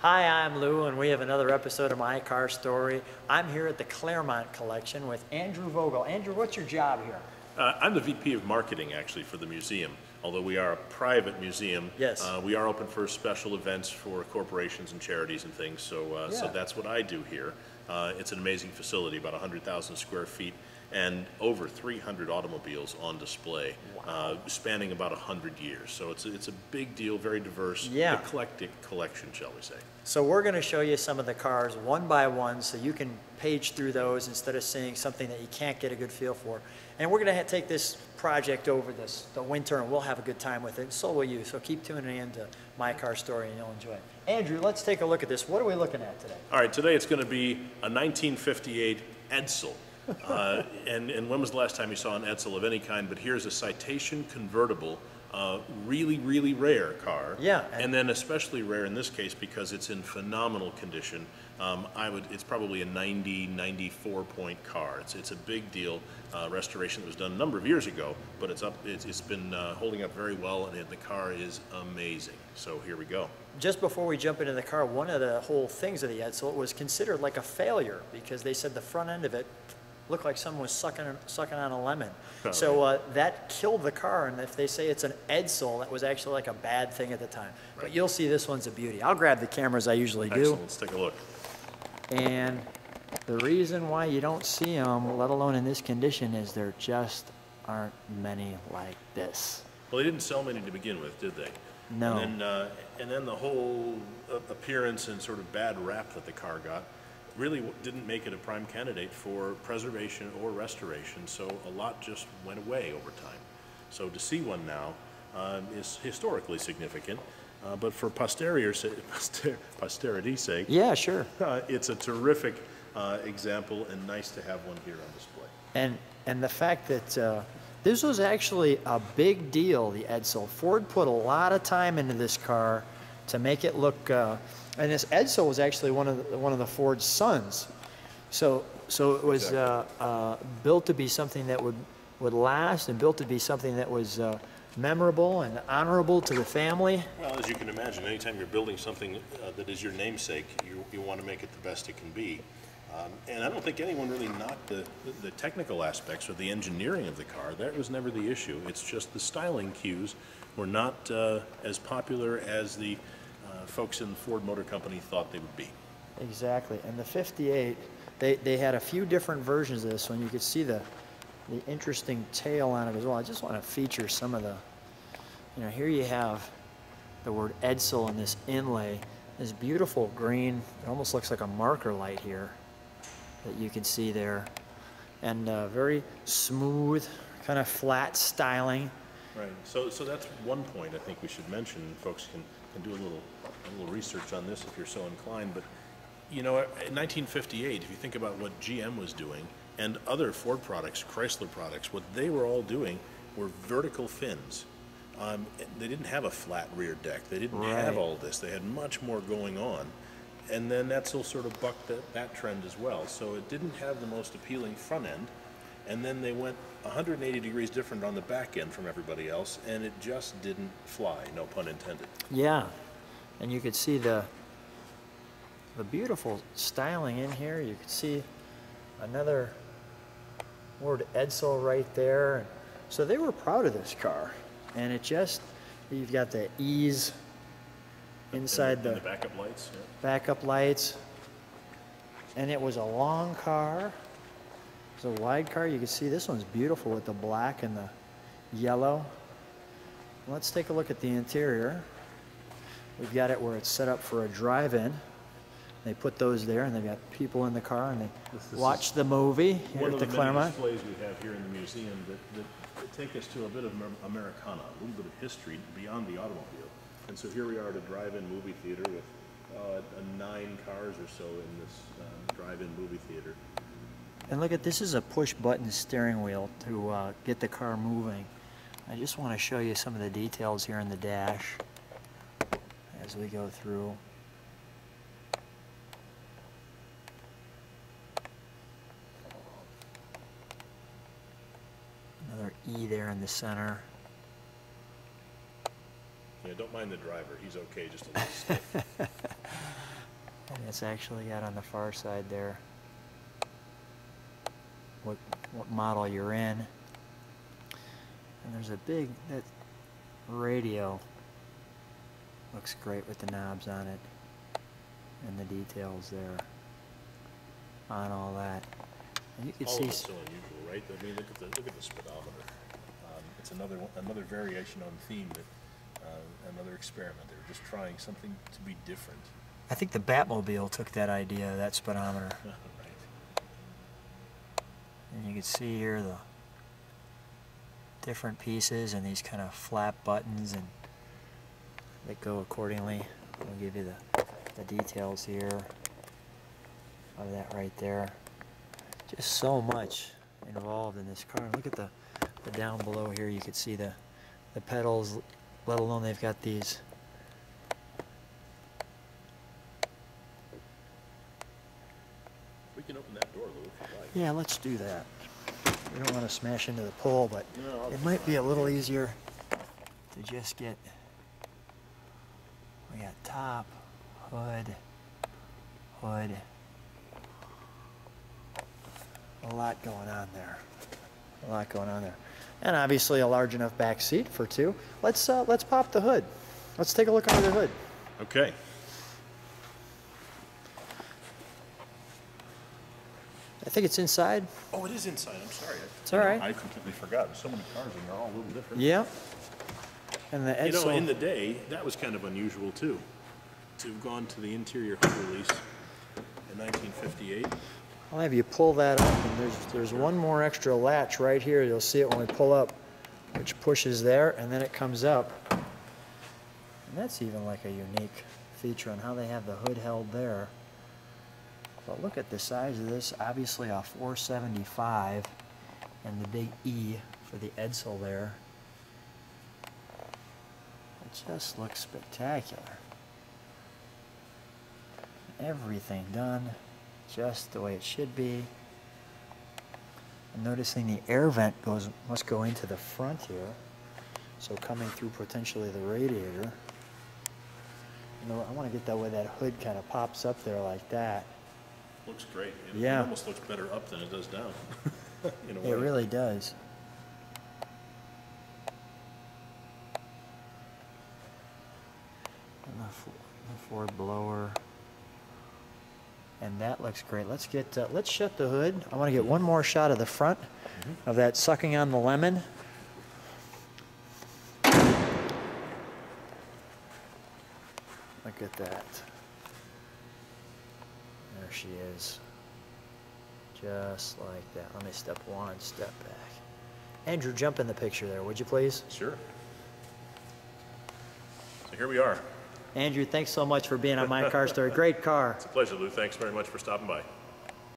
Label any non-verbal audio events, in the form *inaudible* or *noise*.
Hi, I'm Lou, and we have another episode of My Car Story. I'm here at the Klairmont Kollection with Andrew Vogel. Andrew, what's your job here? Uh, I'm the VP of marketing actually for the museum. Although we are a private museum, Yes. uh, we are open for special events for corporations and charities and things. So, uh, so that's what I do here. Uh, it's an amazing facility, about 100,000 square feet, and over 300 automobiles on display, uh, spanning about 100 years. So it's a, it's a big deal, very diverse, Yeah. eclectic collection, shall we say? So we're going to show you some of the cars one by one so you can page through those instead of seeing something that you can't get a good feel for. And we're going to take this project over this the winter and we'll have a good time with it. And so will you. So keep tuning in to My Car Story and you'll enjoy it. Andrew, let's take a look at this. What are we looking at today? All right, today it's going to be a 1958 Edsel. Uh, and, and when was the last time you saw an Edsel of any kind? But here's a Citation convertible, uh, really, really rare car. Yeah, And, and- then especially rare in this case because it's in phenomenal condition. Um, I would, it's probably a 90, 94 point car. It's, it's a big deal. Uh, restoration that was done a number of years ago, but it's up, it's, it's been uh, holding up very well, and it, the car is amazing. So here we go. Just before we jump into the car, one of the whole things of the Edsel was considered like a failure because they said the front end of it looked like someone was sucking, sucking on a lemon. Oh, So uh, that killed the car, and if they say it's an Edsel, that was actually like a bad thing at the time. But you'll see this one's a beauty. I'll grab the camera as I usually do. Excellent. Let's take a look. And the reason why you don't see them, let alone in this condition, is there just aren't many like this. Well, they didn't sell many to begin with, did they? No. And then, uh, and then the whole uh, appearance and sort of bad rap that the car got really didn't make it a prime candidate for preservation or restoration. So a lot just went away over time. So to see one now um, is historically significant. Uh, but for *laughs* posterity's sake, Yeah, sure. *laughs* uh, it's a terrific uh, example and nice to have one here on display. And, and the fact that uh, this was actually a big deal, the Edsel. Ford put a lot of time into this car to make it look, uh, and this Edsel was actually one of the, one of the Ford's sons. So, so it was uh, uh, built to be something that would, would last and built to be something that was uh, memorable and honorable to the family. Well, as you can imagine, anytime you're building something uh, that is your namesake, you, you want to make it the best it can be. Um, and I don't think anyone really knocked the, the technical aspects or the engineering of the car. That was never the issue. It's just the styling cues were not uh, as popular as the folks in the Ford Motor Company thought they would be. Exactly, and the 58, they, they had a few different versions of this one. You could see the, the interesting tail on it as well. I just want to feature some of the, you know, here you have the word Edsel in this inlay, this beautiful green, it almost looks like a marker light here that you can see there. And uh, very smooth, kind of flat styling. Right. So, so that's one point I think we should mention. Folks can, can do a little, a little research on this if you're so inclined. But, you know, in 1958, if you think about what GM was doing and other Ford products, Chrysler products, what they were all doing were vertical fins. Um, they didn't have a flat rear deck. They didn't have all this. They had much more going on. And then that's still sort of bucked that, that trend as well. So it didn't have the most appealing front end. And then they went 180 degrees different on the back end from everybody else, and it just didn't fly, no pun intended. Yeah, and you could see the the beautiful styling in here. You could see another word Edsel right there. So they were proud of this car, and it just you've got the ease inside and, the and the backup lights. yeah. backup lights, and it was a long car. It's a wide car. You can see this one's beautiful with the black and the yellow. Let's take a look at the interior. We've got it where it's set up for a drive-in. They put those there, and they've got people in the car, and they This- this watch the movie here One at of the the Klairmont. displays we have here in the museum that, that take us to a bit of Americana, a little bit of history beyond the automobile. And so here we are at a drive-in movie theater with uh, nine cars or so in this uh, drive-in movie theater. And look at this is a push-button steering wheel to uh, get the car moving. I just want to show you some of the details here in the dash as we go through. Another E there in the center. Yeah, don't mind the driver, he's okay, just a little *laughs* stiff. that's actually got on the far side there what, what model you're in. And there's a big, that radio looks great with the knobs on it and the details there on all that. And you can All see, it's unusual, right? I mean, look at the, look at the speedometer. Um, It's another, another variation on theme that, uh, another experiment. They're just trying something to be different. I think the Batmobile took that idea, that speedometer. *laughs* And you can see here the different pieces and these kind of flap buttons and they go accordingly. I'll give you the, the details here of that right there. Just so much involved in this car. Look at the, the down below here. You can see the, the pedals, let alone they've got these We can open that door, Lou, if you like. Yeah, let's do that. We don't want to smash into the pole, but No, it might be a little easier to just get, we got top, hood, hood. A lot going on there. A lot going on there. And obviously a large enough back seat for two. Let's, uh, let's pop the hood. Let's take a look under the hood. Okay. I think it's inside. Oh, it is inside, I'm sorry. It's all right. I completely forgot. There's so many cars and they're all a little different. Yeah. And the You know, in the day, that was kind of unusual too. To have gone to the interior hood release in 1958. I'll have you pull that up, and there's, there's one more extra latch right here, you'll see it when we pull up, which pushes there, and then it comes up. And that's even like a unique feature on how they have the hood held there. But look at the size of this, obviously a 475, and the big E for the Edsel there. It just looks spectacular. Everything done just the way it should be. I'm noticing the air vent goes must go into the front here, so coming through potentially the radiator. You know, I want to get that way that hood kind of pops up there like that. Looks great. It- Yeah. It almost looks better up than it does down. *laughs* In a way. It really does. And the, Ford blower. And that looks great. Let's get, uh, let's shut the hood. I want to get one more shot of the front of that sucking on the lemon. Look at that. She is. Just like that. Let me step one step back. Andrew, jump in the picture there, would you please? Sure. So here we are. Andrew, thanks so much for being on My Car Story. Great car. It's a pleasure, Lou. Thanks very much for stopping by.